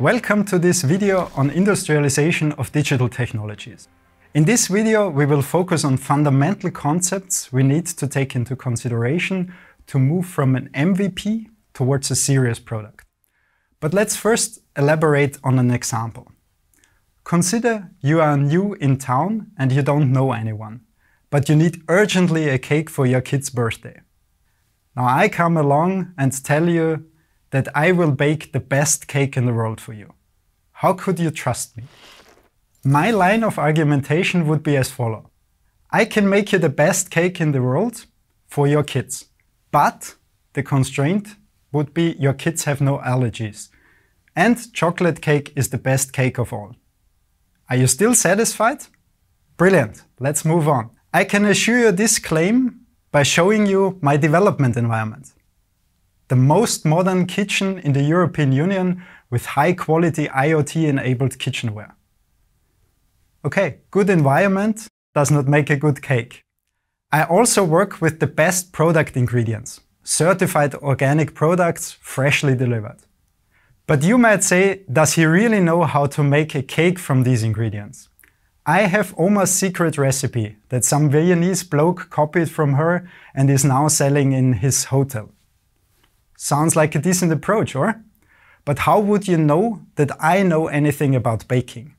Welcome to this video on industrialization of digital technologies. In this video, we will focus on fundamental concepts we need to take into consideration to move from an MVP towards a serious product. But let's first elaborate on an example. Consider you are new in town and you don't know anyone, but you need urgently a cake for your kid's birthday. Now I come along and tell you that I will bake the best cake in the world for you. How could you trust me? My line of argumentation would be as follows. I can make you the best cake in the world for your kids, but the constraint would be your kids have no allergies. And chocolate cake is the best cake of all. Are you still satisfied? Brilliant, let's move on. I can assure you this claim by showing you my development environment. The most modern kitchen in the European Union with high quality IoT enabled kitchenware. Okay, good environment does not make a good cake. I also work with the best product ingredients, certified organic products freshly delivered. But you might say, does he really know how to make a cake from these ingredients? I have Oma's secret recipe that some Viennese bloke copied from her and is now selling in his hotel. Sounds like a decent approach, or? But how would you know that I know anything about baking?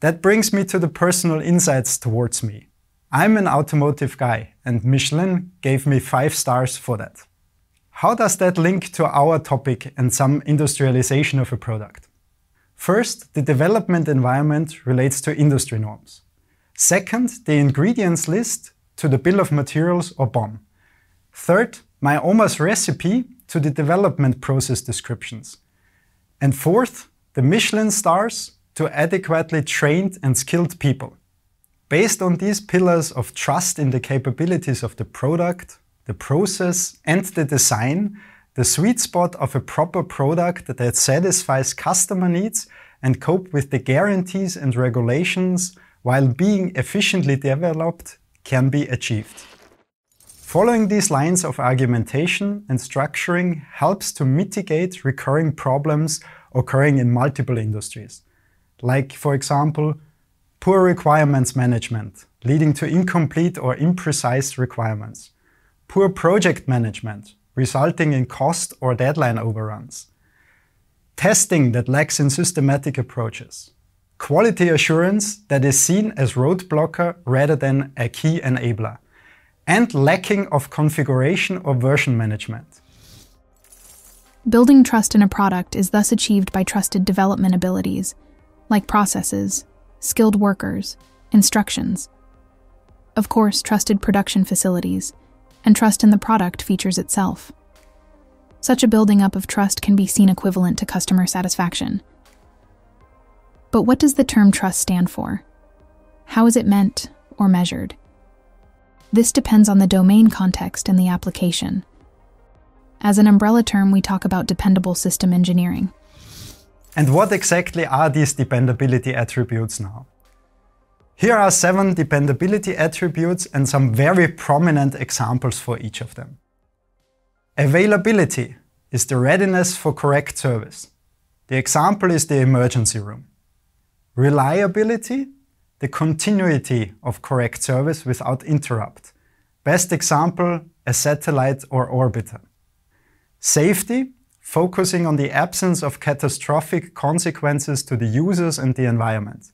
That brings me to the personal insights towards me. I'm an automotive guy and Michelin gave me five stars for that. How does that link to our topic and some industrialization of a product? First, the development environment relates to industry norms. Second, the ingredients list to the bill of materials or BOM. Third, my OMA's recipe to the development process descriptions. And fourth, the Michelin stars to adequately trained and skilled people. Based on these pillars of trust in the capabilities of the product, the process and the design, the sweet spot of a proper product that satisfies customer needs and cope with the guarantees and regulations while being efficiently developed can be achieved. Following these lines of argumentation and structuring helps to mitigate recurring problems occurring in multiple industries, like, for example, poor requirements management, leading to incomplete or imprecise requirements, poor project management, resulting in cost or deadline overruns, testing that lacks in systematic approaches, quality assurance that is seen as roadblocker rather than a key enabler, and lacking of configuration or version management. Building trust in a product is thus achieved by trusted development abilities, like processes, skilled workers, instructions. Of course, trusted production facilities, and trust in the product features itself. Such a building up of trust can be seen equivalent to customer satisfaction. But what does the term trust stand for? How is it meant or measured? This depends on the domain context and the application. As an umbrella term, we talk about dependable system engineering. And what exactly are these dependability attributes now? Here are seven dependability attributes and some very prominent examples for each of them. Availability is the readiness for correct service. The example is the emergency room. Reliability, the continuity of correct service without interrupt. Best example, a satellite or orbiter. Safety, focusing on the absence of catastrophic consequences to the users and the environment.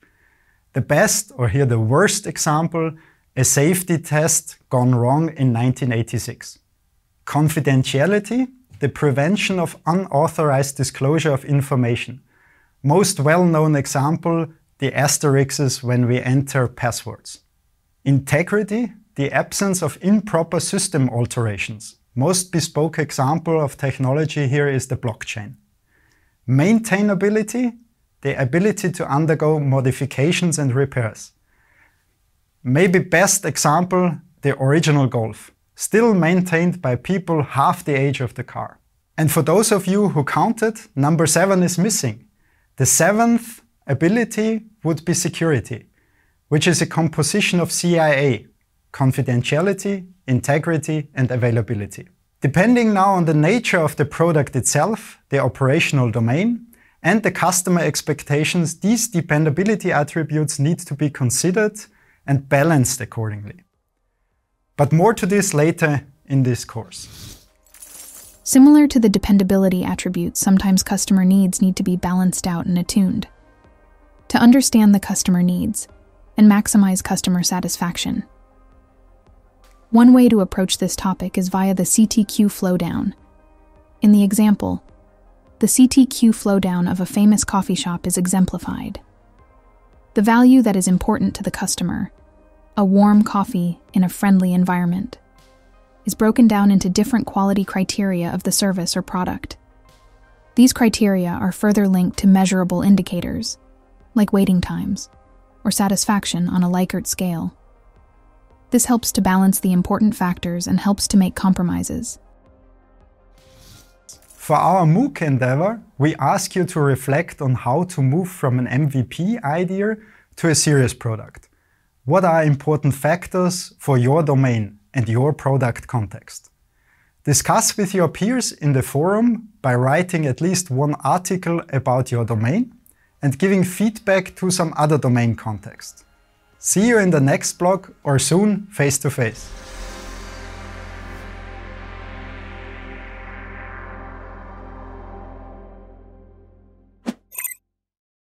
The best, or here the worst example, a safety test gone wrong in 1986. Confidentiality, the prevention of unauthorized disclosure of information. Most well-known example, the asterisks when we enter passwords. Integrity, the absence of improper system alterations. Most bespoke example of technology here is the blockchain. Maintainability, the ability to undergo modifications and repairs. Maybe best example, the original Golf, still maintained by people half the age of the car. And for those of you who counted, number seven is missing. The seventh ability would be security, which is a composition of CIA, confidentiality, integrity, and availability. Depending now on the nature of the product itself, the operational domain, and the customer expectations, these dependability attributes need to be considered and balanced accordingly. But more to this later in this course. Similar to the dependability attributes, sometimes customer needs need to be balanced out and attuned. To understand the customer needs and maximize customer satisfaction. One way to approach this topic is via the CTQ flowdown. In the example, the CTQ flowdown of a famous coffee shop is exemplified. The value that is important to the customer, a warm coffee in a friendly environment, is broken down into different quality criteria of the service or product. These criteria are further linked to measurable indicators, like waiting times or satisfaction on a Likert scale. This helps to balance the important factors and helps to make compromises. For our MOOC endeavor, we ask you to reflect on how to move from an MVP idea to a serious product. What are important factors for your domain and your product context? Discuss with your peers in the forum by writing at least one article about your domain and giving feedback to some other domain context. See you in the next blog or soon face to face.